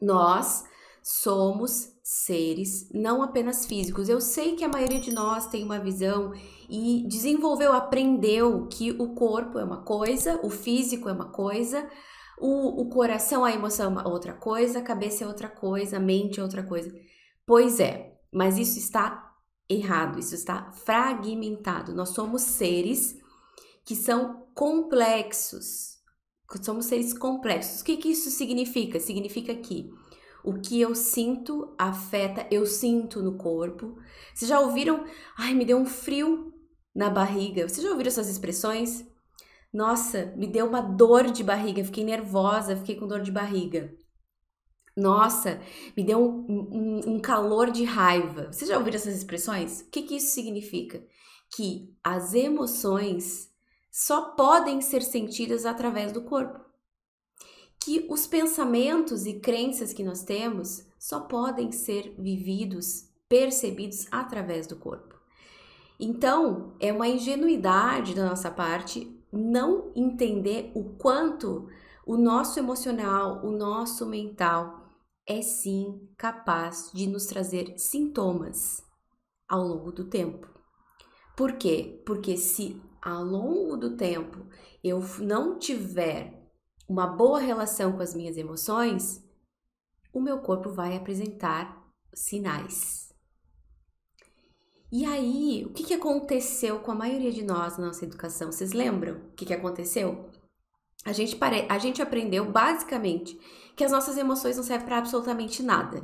Nós somos seres não apenas físicos. Eu sei que a maioria de nós tem uma visão e desenvolveu, aprendeu que o corpo é uma coisa, o físico é uma coisa, o, o coração, a emoção é outra coisa, a cabeça é outra coisa, a mente é outra coisa. Pois é, mas isso está errado, isso está fragmentado. Nós somos seres que são complexos. Somos seres complexos. O que, que isso significa? Significa que o que eu sinto afeta, eu sinto no corpo. Vocês já ouviram? Ai, me deu um frio na barriga. Vocês já ouviram essas expressões? Nossa, me deu uma dor de barriga, fiquei nervosa, fiquei com dor de barriga. Nossa, me deu um, um, um calor de raiva. Vocês já ouviram essas expressões? O que, que isso significa? Que as emoções só podem ser sentidas através do corpo. Que os pensamentos e crenças que nós temos só podem ser vividos, percebidos através do corpo. Então, é uma ingenuidade da nossa parte não entender o quanto o nosso emocional, o nosso mental é sim capaz de nos trazer sintomas ao longo do tempo. Por quê? Porque se ao longo do tempo eu não tiver uma boa relação com as minhas emoções, o meu corpo vai apresentar sinais. E aí, o que, que aconteceu com a maioria de nós na nossa educação? Vocês lembram o que, que aconteceu? A gente, pare... a gente aprendeu basicamente que as nossas emoções não servem para absolutamente nada.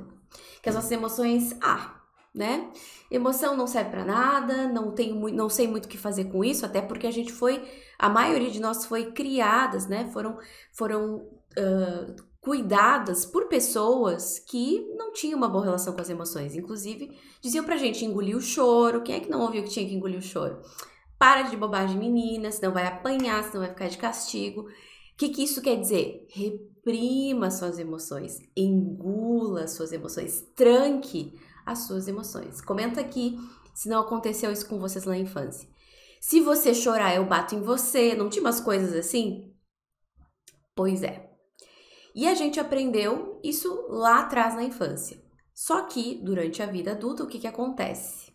Que as nossas emoções, ah, né? Emoção não serve para nada, não tenho não sei muito o que fazer com isso, até porque a gente foi, a maioria de nós foi criadas, né? Foram, foram uh, cuidadas por pessoas que não tinham uma boa relação com as emoções. Inclusive, diziam pra gente engolir o choro. Quem é que não ouviu que tinha que engolir o choro? Para de bobagem, menina, senão vai apanhar, senão vai ficar de castigo. O que, que isso quer dizer? Reprima suas emoções, engula suas emoções, tranque as suas emoções. Comenta aqui se não aconteceu isso com vocês na infância. Se você chorar, eu bato em você. Não tinha umas coisas assim? Pois é. E a gente aprendeu isso lá atrás na infância. Só que durante a vida adulta, o que, que acontece?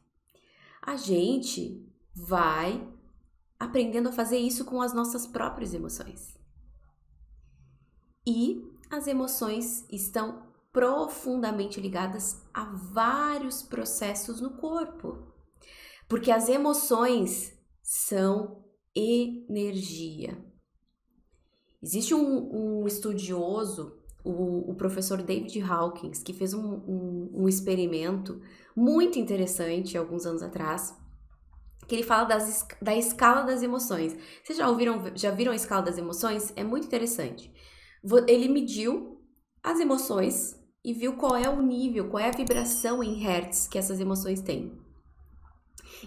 A gente vai aprendendo a fazer isso com as nossas próprias emoções. E as emoções estão profundamente ligadas a vários processos no corpo. Porque as emoções são energia. Existe um, um estudioso, o, o, professor David Hawkins, que fez um, um, um, experimento muito interessante alguns anos atrás, que ele fala das, da escala das emoções. Vocês já ouviram, já viram a escala das emoções? É muito interessante. Ele mediu as emoções e viu qual é o nível, qual é a vibração em hertz que essas emoções têm.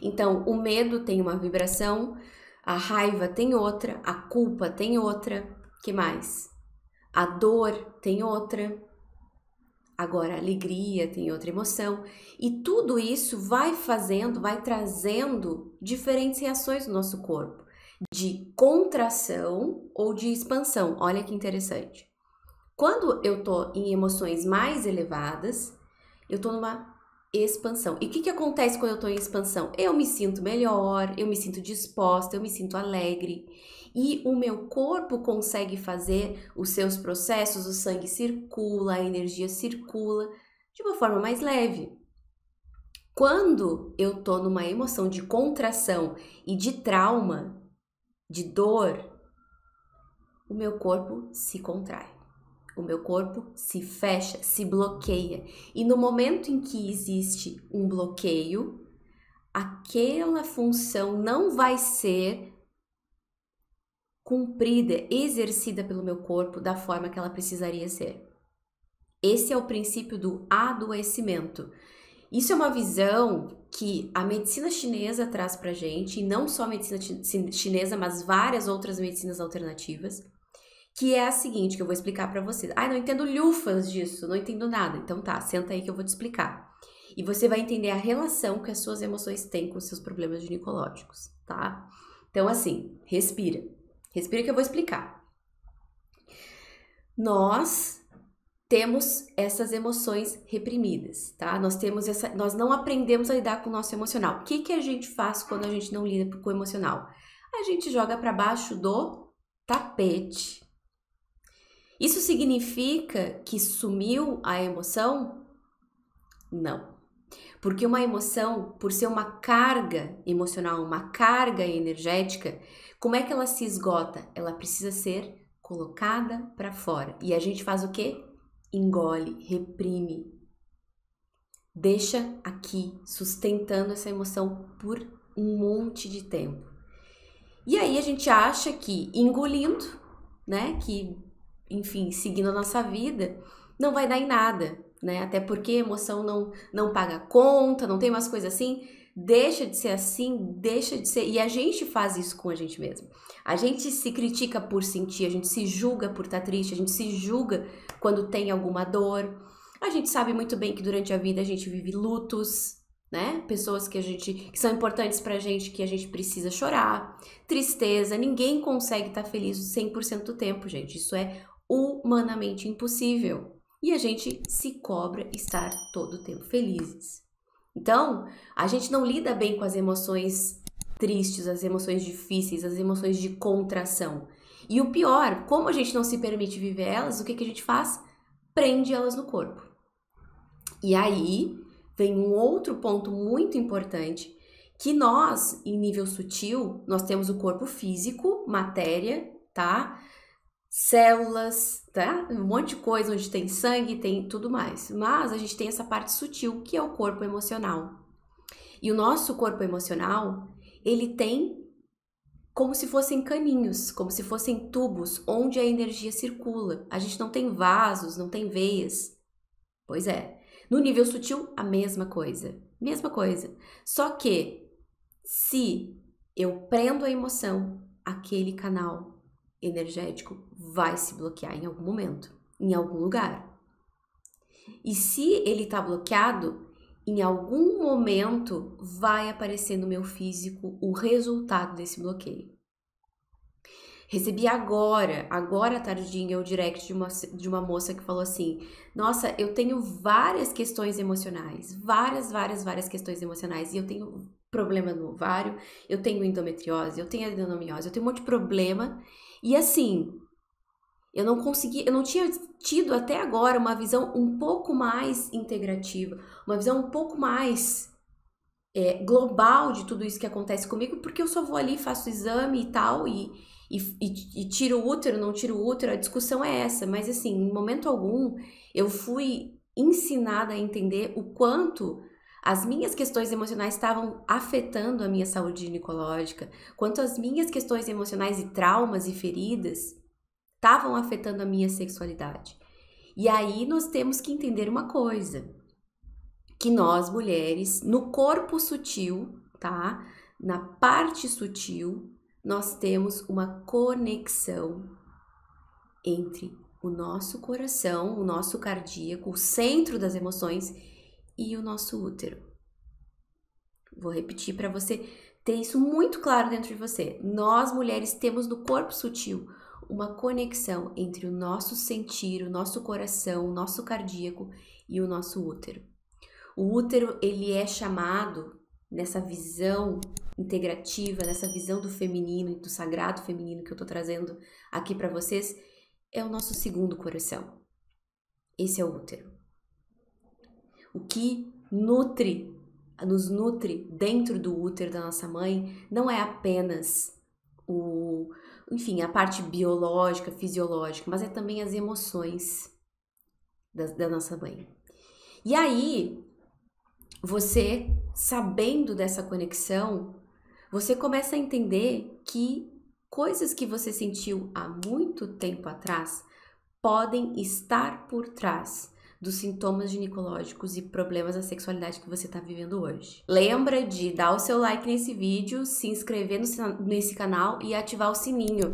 Então, o medo tem uma vibração, a raiva tem outra, a culpa tem outra, que mais? A dor tem outra. Agora, a alegria tem outra emoção. E tudo isso vai fazendo, vai trazendo diferentes reações no nosso corpo, de contração ou de expansão. Olha que interessante. Quando eu tô em emoções mais elevadas, eu tô numa expansão. E o que, que acontece quando eu tô em expansão? Eu me sinto melhor, eu me sinto disposta, eu me sinto alegre e o meu corpo consegue fazer os seus processos, o sangue circula, a energia circula de uma forma mais leve. Quando eu tô numa emoção de contração e de trauma, de dor, o meu corpo se contrai. O meu corpo se fecha, se bloqueia. E no momento em que existe um bloqueio, aquela função não vai ser cumprida, exercida pelo meu corpo da forma que ela precisaria ser. Esse é o princípio do adoecimento. Isso é uma visão que a medicina chinesa traz pra gente, e não só a medicina chinesa, mas várias outras medicinas alternativas, que é a seguinte, que eu vou explicar para vocês. Ai, não entendo lufas disso, não entendo nada. Então tá, senta aí que eu vou te explicar. E você vai entender a relação que as suas emoções têm com os seus problemas ginecológicos, tá? Então assim, respira. Respira que eu vou explicar. Nós temos essas emoções reprimidas, tá? Nós temos essa, nós não aprendemos a lidar com o nosso emocional. O que que a gente faz quando a gente não lida com o emocional? A gente joga para baixo do tapete. Isso significa que sumiu a emoção? Não. Porque uma emoção, por ser uma carga emocional, uma carga energética, como é que ela se esgota? Ela precisa ser colocada para fora. E a gente faz o quê? Engole, reprime. Deixa aqui sustentando essa emoção por um monte de tempo. E aí a gente acha que engolindo, né, que enfim, seguindo a nossa vida, não vai dar em nada, né? Até porque emoção não não paga conta, não tem umas coisas assim deixa de ser assim, deixa de ser. E a gente faz isso com a gente mesmo. A gente se critica por sentir, a gente se julga por estar tá triste, a gente se julga quando tem alguma dor. A gente sabe muito bem que durante a vida a gente vive lutos, né? Pessoas que a gente que são importantes pra gente, que a gente precisa chorar, tristeza, ninguém consegue estar tá feliz 100% do tempo, gente. Isso é humanamente impossível. E a gente se cobra estar todo o tempo felizes. Então, a gente não lida bem com as emoções tristes, as emoções difíceis, as emoções de contração. E o pior, como a gente não se permite viver elas, o que, que a gente faz? Prende elas no corpo. E aí vem um outro ponto muito importante, que nós, em nível sutil, nós temos o corpo físico, matéria, tá? Células, tá? Um monte de coisa onde tem sangue, tem tudo mais. Mas a gente tem essa parte sutil que é o corpo emocional. E o nosso corpo emocional, ele tem como se fossem caninhos, como se fossem tubos onde a energia circula. A gente não tem vasos, não tem veias. Pois é. No nível sutil, a mesma coisa. Mesma coisa. Só que se eu prendo a emoção, aquele canal energético vai se bloquear em algum momento, em algum lugar. E se ele está bloqueado, em algum momento vai aparecer no meu físico o resultado desse bloqueio. Recebi agora, agora tardinha, o direct de uma, de uma moça que falou assim: Nossa, eu tenho várias questões emocionais, várias, várias, várias questões emocionais, e eu tenho problema no ovário, eu tenho endometriose, eu tenho adenomiose, eu tenho um monte de problema, e assim, eu não consegui, eu não tinha tido até agora uma visão um pouco mais integrativa, uma visão um pouco mais é, global de tudo isso que acontece comigo, porque eu só vou ali, faço exame e tal, e, e, e, e tiro o útero, não tiro o útero, a discussão é essa, mas assim, em momento algum, eu fui ensinada a entender o quanto as minhas questões emocionais estavam afetando a minha saúde ginecológica, quanto as minhas questões emocionais e traumas e feridas estavam afetando a minha sexualidade. E aí nós temos que entender uma coisa, que nós mulheres, no corpo sutil, tá? Na parte sutil, nós temos uma conexão entre o nosso coração, o nosso cardíaco, o centro das emoções e o nosso útero. Vou repetir para você ter isso muito claro dentro de você. Nós mulheres temos no corpo sutil uma conexão entre o nosso sentir, o nosso coração, o nosso cardíaco e o nosso útero. O útero, ele é chamado nessa visão integrativa, nessa visão do feminino e do sagrado feminino que eu tô trazendo aqui para vocês, é o nosso segundo coração. Esse é o útero o que nutre, nos nutre dentro do útero da nossa mãe não é apenas o, enfim, a parte biológica, fisiológica, mas é também as emoções da, da nossa mãe. E aí, você sabendo dessa conexão, você começa a entender que coisas que você sentiu há muito tempo atrás podem estar por trás dos sintomas ginecológicos e problemas da sexualidade que você está vivendo hoje. Lembra de dar o seu like nesse vídeo, se inscrever no, nesse canal e ativar o sininho